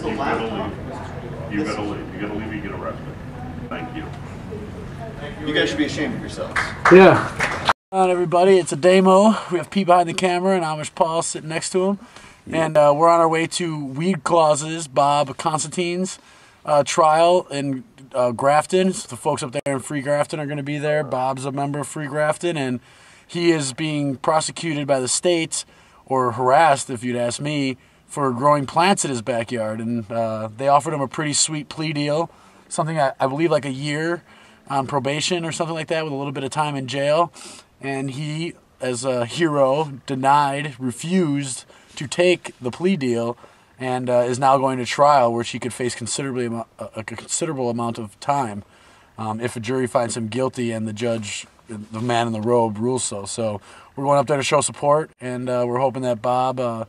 is the You gotta leave. You gotta leave. You gotta leave, you get arrested. Thank you. You guys should be ashamed of yourselves. Yeah. On everybody, it's Ademo. We have Pete behind the camera and Amish Paul sitting next to him, Yeah. and uh, we're on our way to Weed Clauses, Bob Constantine's uh, trial in uh, Grafton. So the folks up there in Free Grafton are going to be there. Bob's a member of Free Grafton, and he is being prosecuted by the state or harassed, if you'd ask me, for growing plants in his backyard. And uh, they offered him a pretty sweet plea deal, something I, I believe like a year on probation or something like that with a little bit of time in jail. And he, as a hero, denied, refused to take the plea deal and uh, is now going to trial where she could face considerably a, a considerable amount of time um, if a jury finds him guilty and the judge, the man in the robe, rules so. So we're going up there to show support, and uh, we're hoping that Bob, uh,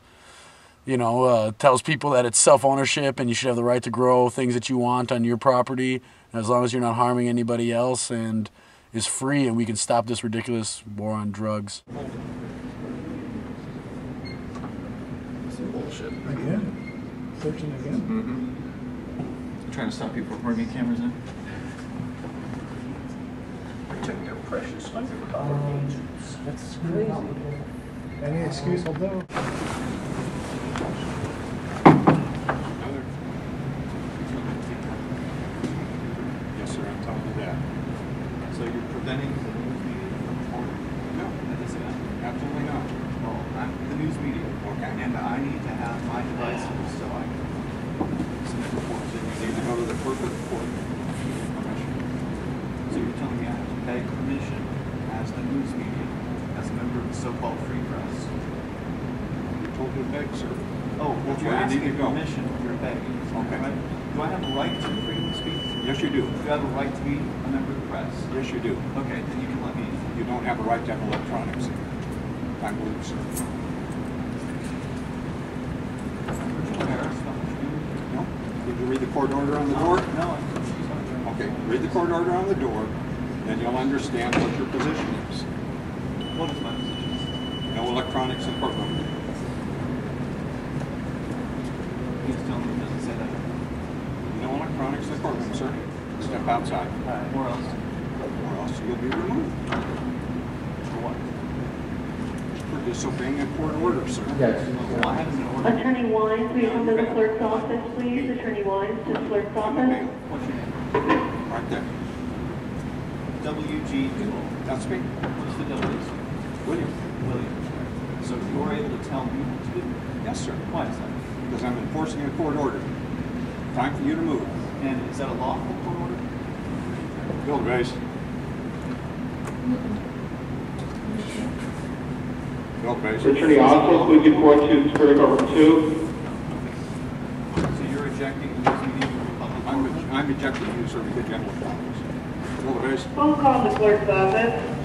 you know, uh, tells people that it's self ownership and you should have the right to grow things that you want on your property as long as you're not harming anybody else and is free, and we can stop this ridiculous war on drugs. Bullshit. Again? Searching again? Trying to stop people from bringing cameras in. Protect your precious That's crazy. Any excuse will do. Yes, sir, I'm telling you that. So you're the news media from reporting? No, That is it. absolutely not. Well, I'm the news media. Okay. And I need to have my devices so I can submit reports. You need to go to the of the. Permission. So you're telling me I have to beg permission as the news media, as a member of the so-called free press? You're told me to beg, sir. Oh, well, That's you're where you need asking to go. permission, you're begging. Okay. Right? Do I have a right to freedom of speech? Yes, you do. Do I have a right to be a member of the press? Yes, you do. Okay, then you can let me. You don't have a right to have electronics. I believe, sir. No? Did you read the court order on the door? No. Okay, read the court order on the door, then you'll understand what your position is. What is my position? No electronics in courtroom. Please tell me doesn't say that. No electronics in courtroom, sir. Step outside, Alright, where else? or else you'll be removed For what? for disobeying a court order, sir. Well, I haven't been ordered. Attorney Wines, will you come to the clerk's office, please? Attorney Wines to the clerk's office. What's your name? Right there. W.G. Goodall. That's me, What's the W? William. William. So you're able to tell me what to do? Yes, sir. Why is that? Because I'm enforcing a court order. Time for you to move. And is that a lawful court order? Bill Grace. Bill Grace. Attorney Oswald, please report to Superior Court Two. So you're ejecting the news media from the public I'm, court? I'm ejecting you, sir, to get general problems. Bill Grace. Phone call the clerk's office.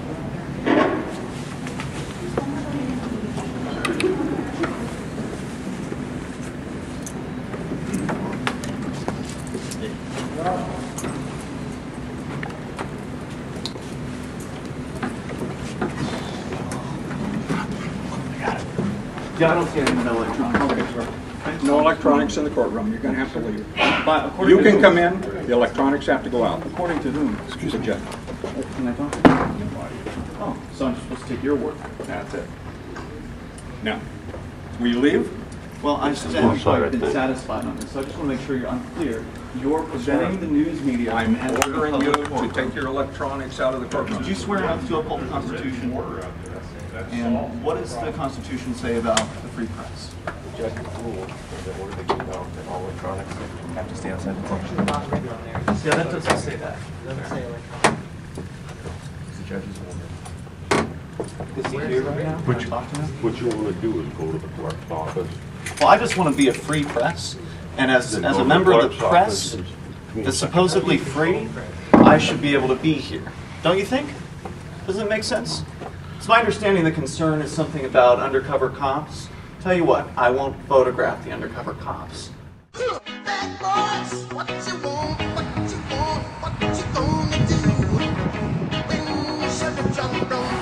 Yeah, I don't see any no electronics. No electronics in the courtroom, you're gonna have to leave. But according You to can whom? come in, the electronics have to go out. According to whom? Excuse me, Jeff. Can I talk to you? Oh, so I'm supposed to take your word for it? That's it. Now, will you leave? Well, I just haven't quite been satisfied on this, so I just want to make sure you're, I'm. You're presenting the news media I'm from entering ordering you public to courtroom. take your electronics out of the courtroom. Did you swear not to uphold the Constitution? And what does the Constitution say about the free press? judge's rule in order to keep out that all electronics have to stay outside the courtroom. Yeah, that doesn't say that. It's the judge's order. Is he here right now? Can I talk to him? What you wanna do is go to the clerk's office. Well, I just want to be a free press, and as, Then as a member of the press that's supposedly free, I should be able to be here. Don't you think? Doesn't it make sense? It's my understanding the concern is something about undercover cops. Tell you what, I won't photograph the undercover cops. Bad boys, what you want, what you want, what you gonna do? When you shut the jump down,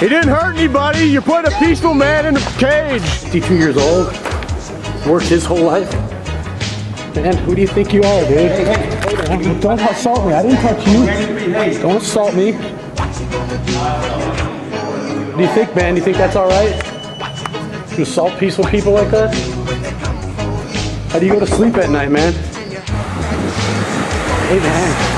He didn't hurt anybody. You put a peaceful man in a cage. 52 years old. Worked his whole life. Man, who do you think you are, dude? Don't assault me. I didn't touch you. Don't assault me. Do you think, man? Do you think that's all right? To assault peaceful people like that? How do you go to sleep at night, man? Hey, man.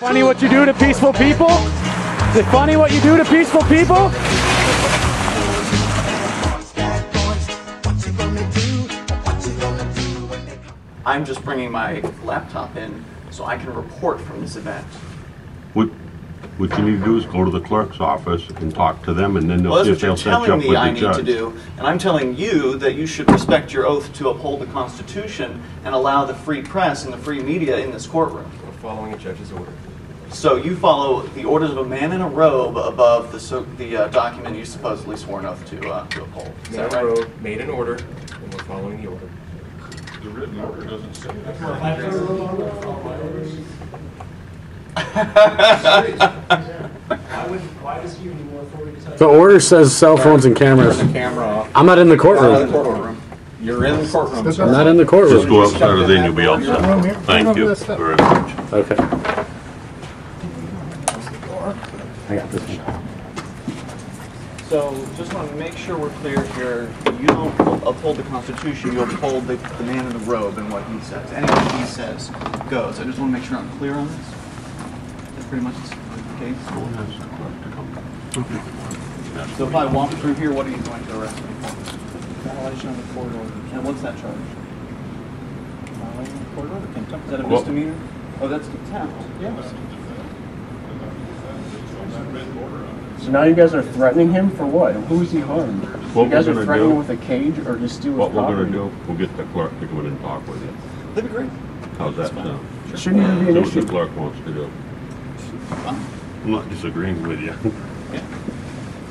Funny what you do to peaceful people? Is it funny what you do to peaceful people? I'm just bringing my laptop in so I can report from this event. What, what you need to do is go to the clerk's office and talk to them, and then Well, they'll see that's if what you're they'll set you telling up me I the need to judge. do, and I'm telling you that you should respect your oath to uphold the Constitution and allow the free press and the free media in this courtroom. We're following a judge's order. So you follow the orders of a man in a robe above the so, the uh, document you supposedly swore an oath to uh, to uphold. Is that Man right? robe made an order, and we're following the order. The written order doesn't say that. Why would, why does he need more authority to touch? The order says cell phones and cameras. I'm not in the Out of the courtroom. courtroom. You're in the courtroom. I'm not in the courtroom. Just go outside of there and you'll be all Room here. set. Thank you very much. Okay. I got this one. So just want to make sure we're clear here. You don't uphold the Constitution. You uphold the, the man in the robe and what he says. Anything he says goes. I just want to make sure I'm clear on this. That's pretty much the case. Okay. So if I walk through here, what are you going to arrest me for? Violation of the court order. And what's that charge? Violation of the court order. Contempt? Is that a Well- misdemeanor? Oh, that's contempt. Yes. So now you guys are threatening him for what? Who is he harmed? What you guys we're threatening do- him with a cage or just steal his What we're gonna do, we'll get the clerk to come in and talk with you. That'd be great. How's that sound? Shouldn't even be See an what the clerk wants to do. I'm not disagreeing with you. Yeah.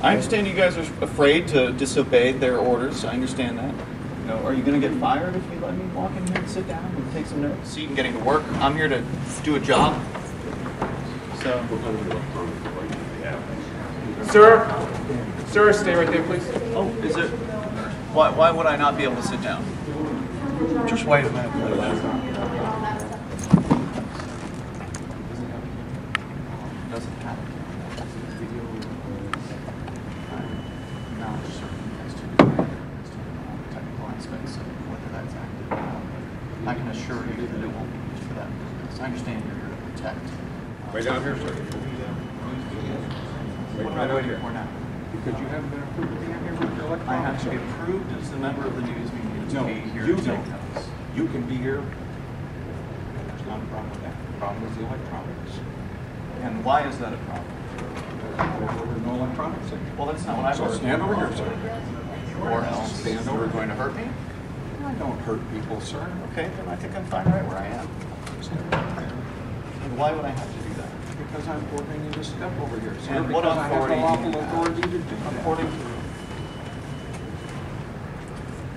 I understand you guys are afraid to disobey their orders. I understand that. You know, are you going to get fired if you let me walk in here and sit down and take some notes? See, I'm getting to work. I'm here to do a job. So, Sir, sir, stay right there, please. oh, is it? Why, why would I not be able to sit down? Just wait a minute, please. Doesn't have it. No, it's certainly has to do with technical aspects of whether that's active or not. I can assure you that it won't be used for that purpose. I understand you're here to protect. uh, Way down here, sir. What am I waiting for now? Because you haven't been approved to be here with your electronics. I have to be approved as a member of the news media to No, be here you don't. You can be here. There's not a problem with that. The problem is the electronics. And why is that a problem? There's no electronics. Well, that's not what I've So heard. stand over here, sir. Or else Stand you're over. going to hurt me? I don't hurt people, sir. Okay, then I think I'm fine right where I am. And why would I have to? Because I'm ordering you to step over here, sir. And what because I have authority the do lawful you have? authority to do that. According to...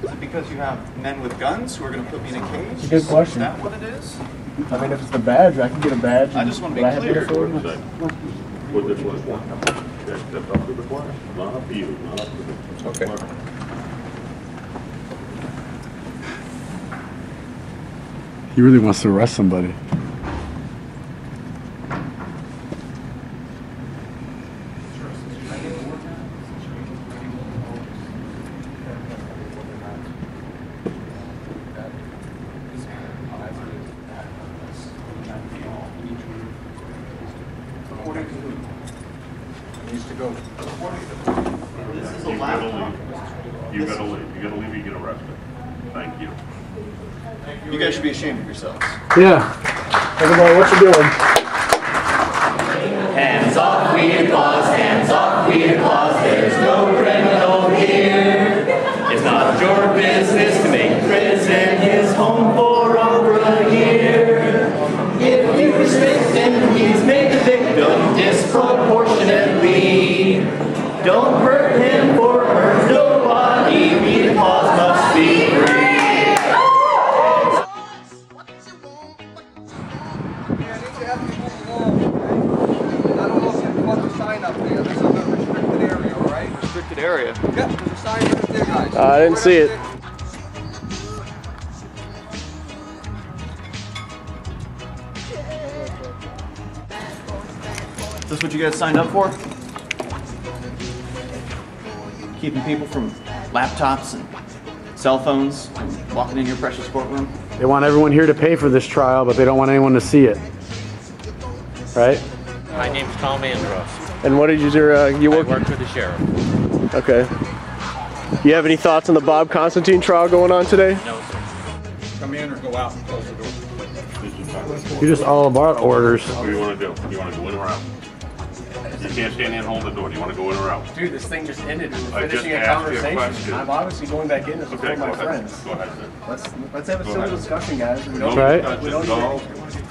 Is it because you have men with guns who are going to put me in a cage? It's a good question. Is that what it is? I mean, if it's the badge, I can get a badge. I just wanna be but I have clear. authority. What is? What this was, that's that's up to the clerk, not up to you, not up to the Okay. He really wants to arrest somebody. According to who? It needs to go. This is a You gotta laptop. leave. You gotta leave, you gotta leave, you get arrested. Thank you. You guys should be ashamed of yourselves. Yeah. Everybody, what you doing? Hands off, weed area. Uh, I didn't see it. Is this what you guys signed up for? Keeping people from laptops and cell phones and walking in your precious courtroom? They want everyone here to pay for this trial, but they don't want anyone to see it. Right? My name's Tom Andros. And what did you do? Uh, you I work? work for the sheriff. Okay. You have any thoughts on the Bob Constantine trial going on today? No, sir. Come in or go out and close the door. You're just all about orders. What do you wanna do? You wanna go in or out? You can't stand there and hold the door. Do you wanna go in or out? Dude, this thing just ended. We're I just finishing a asked you a conversation. question. I'm obviously going back in to Okay, support go my ahead. friends. Go ahead, sir. Let's let's have a Go civil ahead. discussion, guys. We don't. Right. We don't discussion. need.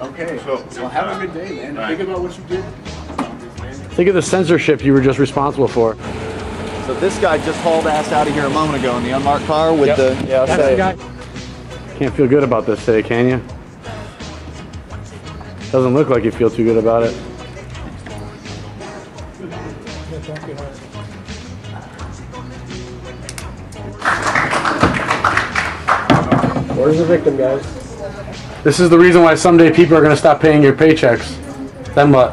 Go. Okay. So, Well, have a uh, good day, man. All Think about what you did. Think of the censorship you were just responsible for. So this guy just hauled ass out of here a moment ago in the unmarked car with the. Yeah, I'll say. it. Can't feel good about this today, can you? Doesn't look like you feel too good about it. Where's the victim, guys? This is the reason why someday people are going to stop paying your paychecks. Then what?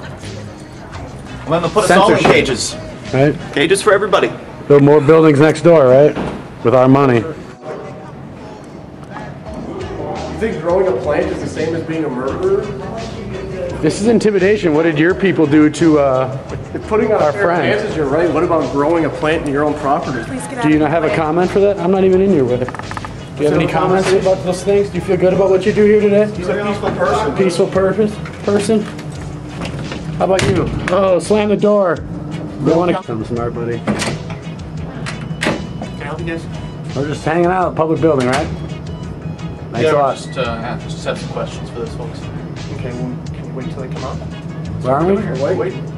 Well, they'll put us all in Censorship. cages. Right? Cages for everybody. Build more buildings next door, right? With our money. You think growing a plant is the same as being a murderer? This is intimidation. What did your people do to, uh, If putting on Our fair friend. chances, you're right. What about growing a plant in your own property? do you not have a comment for that? I'm not even in here with it. Do you have any comments about those things? Do you feel good about what you do here today? He's a peaceful person. Peaceful purpose, person? How about you? Oh, slam the door. You want to come smart, buddy? Can I you guys? We're just hanging out, at a public building, right? Thanks a lot. Just, uh, have, just have some questions for those folks. Okay, well, can you wait till they come out? Where are we? Wait, wait.